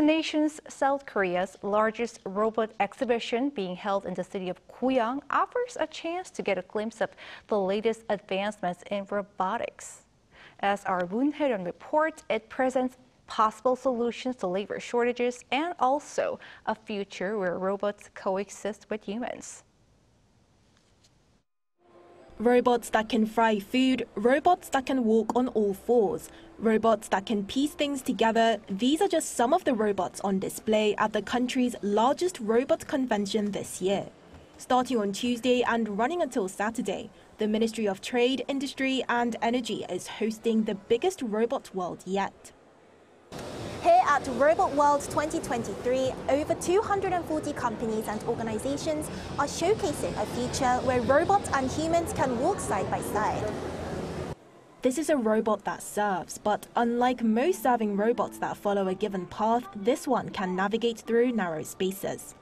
the nation's South Korea's largest robot exhibition being held in the city of Goyang offers a chance to get a glimpse of the latest advancements in robotics. As our Moon Hye-ryeon reports, it presents possible solutions to labor shortages and also a future where robots coexist with humans. Robots that can fry food, robots that can walk on all fours, robots that can piece things together. These are just some of the robots on display at the country's largest robot convention this year. Starting on Tuesday and running until Saturday, the Ministry of Trade, Industry and Energy is hosting the biggest robot world yet. At Robot World 2023, over 240 companies and organizations are showcasing a future where robots and humans can walk side by side. This is a robot that serves, but unlike most serving robots that follow a given path, this one can navigate through narrow spaces.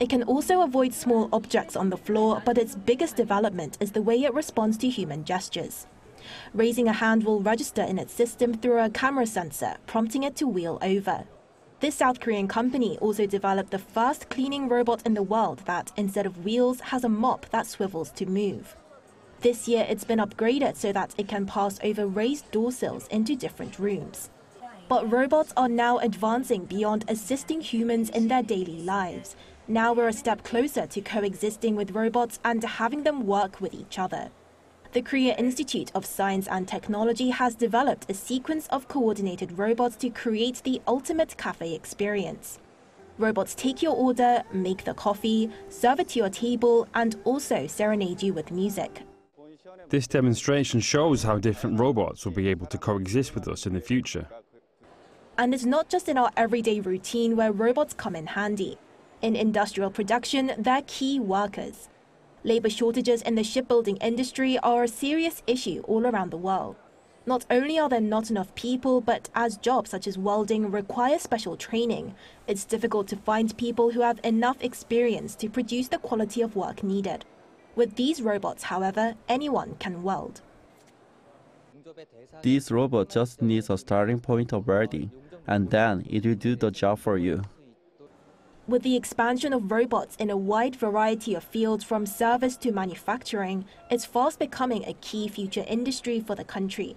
It can also avoid small objects on the floor, but its biggest development is the way it responds to human gestures. Raising a hand will register in its system through a camera sensor, prompting it to wheel over. This South Korean company also developed the first cleaning robot in the world that, instead of wheels, has a mop that swivels to move. This year, it's been upgraded so that it can pass over raised door sills into different rooms. But robots are now advancing beyond assisting humans in their daily lives. Now we're a step closer to coexisting with robots and having them work with each other the Korea Institute of Science and Technology has developed a sequence of coordinated robots to create the ultimate cafe experience. Robots take your order, make the coffee, serve it to your table, and also serenade you with music. This demonstration shows how different robots will be able to coexist with us in the future. And it's not just in our everyday routine where robots come in handy. In industrial production, they're key workers. Labour shortages in the shipbuilding industry are a serious issue all around the world. Not only are there not enough people, but as jobs such as welding require special training, it's difficult to find people who have enough experience to produce the quality of work needed. With these robots, however, anyone can weld. This robot just needs a starting point of welding, and then it will do the job for you. With the expansion of robots in a wide variety of fields from service to manufacturing, it's fast becoming a key future industry for the country.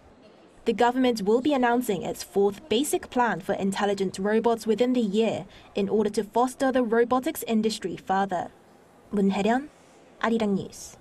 The government will be announcing its fourth basic plan for intelligent robots within the year in order to foster the robotics industry further. Moon Hye-ryeon, Arirang News.